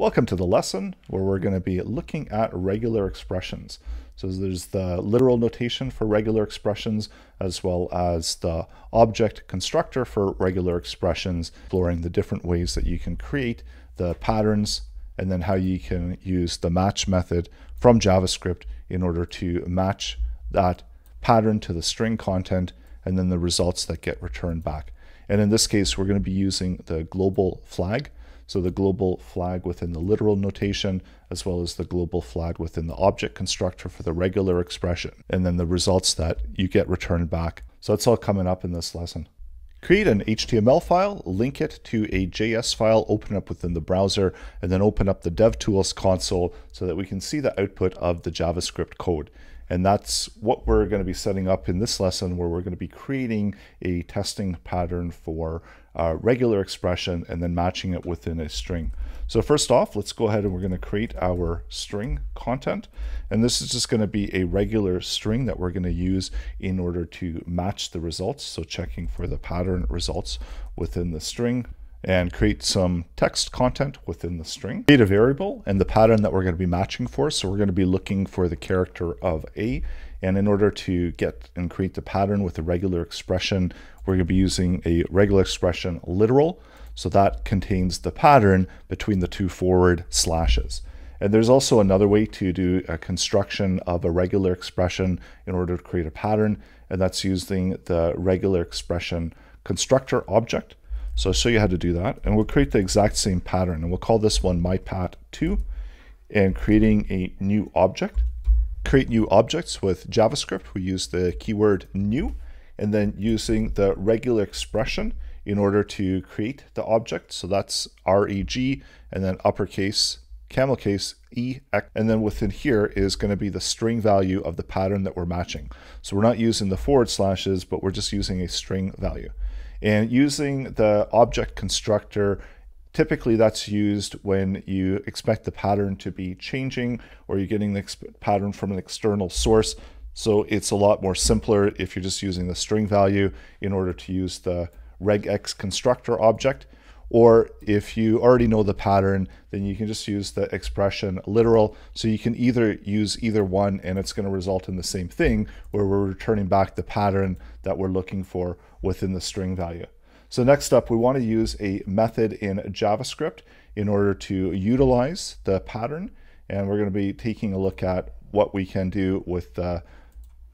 Welcome to the lesson where we're going to be looking at regular expressions. So there's the literal notation for regular expressions as well as the object constructor for regular expressions, exploring the different ways that you can create the patterns and then how you can use the match method from JavaScript in order to match that pattern to the string content and then the results that get returned back. And in this case, we're going to be using the global flag so the global flag within the literal notation, as well as the global flag within the object constructor for the regular expression, and then the results that you get returned back. So that's all coming up in this lesson. Create an HTML file, link it to a JS file, open up within the browser, and then open up the DevTools console so that we can see the output of the JavaScript code. And that's what we're going to be setting up in this lesson where we're going to be creating a testing pattern for a regular expression and then matching it within a string. So first off, let's go ahead and we're going to create our string content. And this is just going to be a regular string that we're going to use in order to match the results. So checking for the pattern results within the string and create some text content within the string. Create a variable and the pattern that we're going to be matching for. So we're going to be looking for the character of A. And in order to get and create the pattern with a regular expression, we're going to be using a regular expression literal. So that contains the pattern between the two forward slashes. And there's also another way to do a construction of a regular expression in order to create a pattern, and that's using the regular expression constructor object. So I'll show you how to do that. And we'll create the exact same pattern. And we'll call this one mypat2 and creating a new object. Create new objects with JavaScript. We use the keyword new and then using the regular expression in order to create the object. So that's reg and then uppercase, camel case, e, and then within here is going to be the string value of the pattern that we're matching. So we're not using the forward slashes, but we're just using a string value. And using the object constructor, typically that's used when you expect the pattern to be changing or you're getting the pattern from an external source. So it's a lot more simpler if you're just using the string value in order to use the regex constructor object. Or if you already know the pattern, then you can just use the expression literal. So you can either use either one and it's going to result in the same thing where we're returning back the pattern that we're looking for within the string value. So next up, we want to use a method in JavaScript in order to utilize the pattern. And we're going to be taking a look at what we can do with the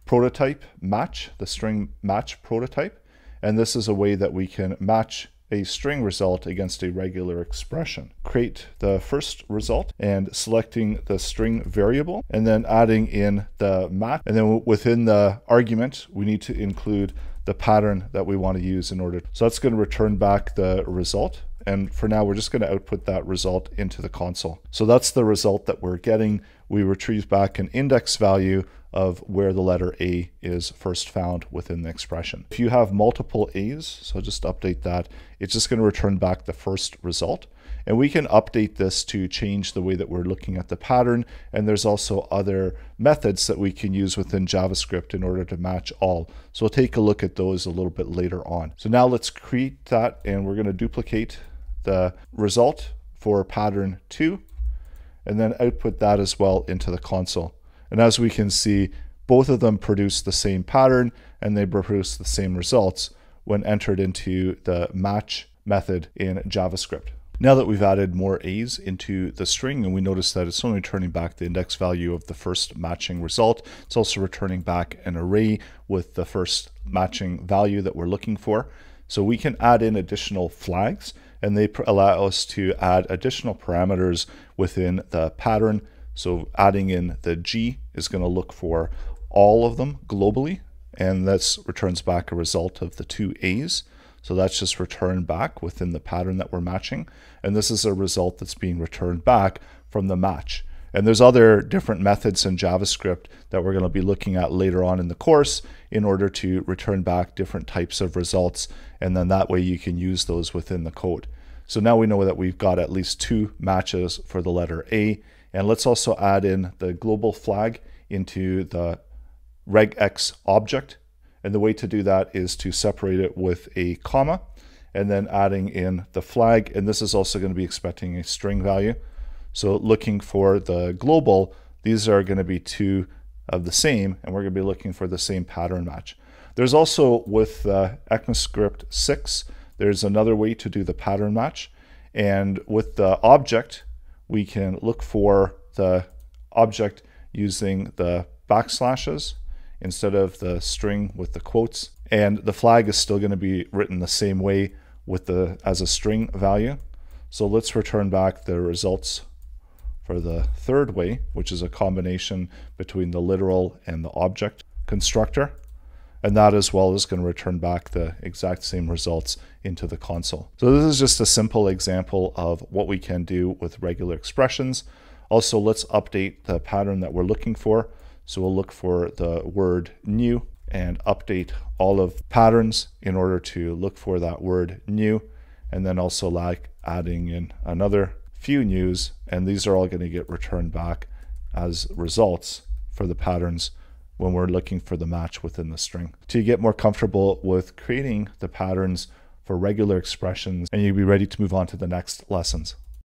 prototype match, the string match prototype. And this is a way that we can match a string result against a regular expression. Create the first result and selecting the string variable and then adding in the match. And then within the argument, we need to include the pattern that we want to use in order. So that's going to return back the result. And for now, we're just going to output that result into the console. So that's the result that we're getting. We retrieve back an index value of where the letter A is first found within the expression. If you have multiple A's, so just update that, it's just going to return back the first result. And we can update this to change the way that we're looking at the pattern. And there's also other methods that we can use within JavaScript in order to match all. So we'll take a look at those a little bit later on. So now let's create that and we're going to duplicate the result for pattern two and then output that as well into the console. And as we can see, both of them produce the same pattern and they produce the same results when entered into the match method in JavaScript. Now that we've added more A's into the string and we notice that it's only returning back the index value of the first matching result, it's also returning back an array with the first matching value that we're looking for. So we can add in additional flags and they allow us to add additional parameters within the pattern. So adding in the G is going to look for all of them globally, and this returns back a result of the two A's. So that's just returned back within the pattern that we're matching. And this is a result that's being returned back from the match. And there's other different methods in JavaScript that we're going to be looking at later on in the course in order to return back different types of results. And then that way you can use those within the code. So now we know that we've got at least two matches for the letter A. And let's also add in the global flag into the regex object and the way to do that is to separate it with a comma and then adding in the flag. And this is also going to be expecting a string value. So looking for the global, these are going to be two of the same, and we're going to be looking for the same pattern match. There's also with uh, ECMAScript 6, there's another way to do the pattern match. And with the object, we can look for the object using the backslashes instead of the string with the quotes. And the flag is still going to be written the same way with the as a string value. So let's return back the results for the third way, which is a combination between the literal and the object constructor. And that as well is going to return back the exact same results into the console. So this is just a simple example of what we can do with regular expressions. Also, let's update the pattern that we're looking for. So we'll look for the word new and update all of patterns in order to look for that word new. And then also like adding in another few news. And these are all going to get returned back as results for the patterns when we're looking for the match within the string. To get more comfortable with creating the patterns for regular expressions and you'll be ready to move on to the next lessons.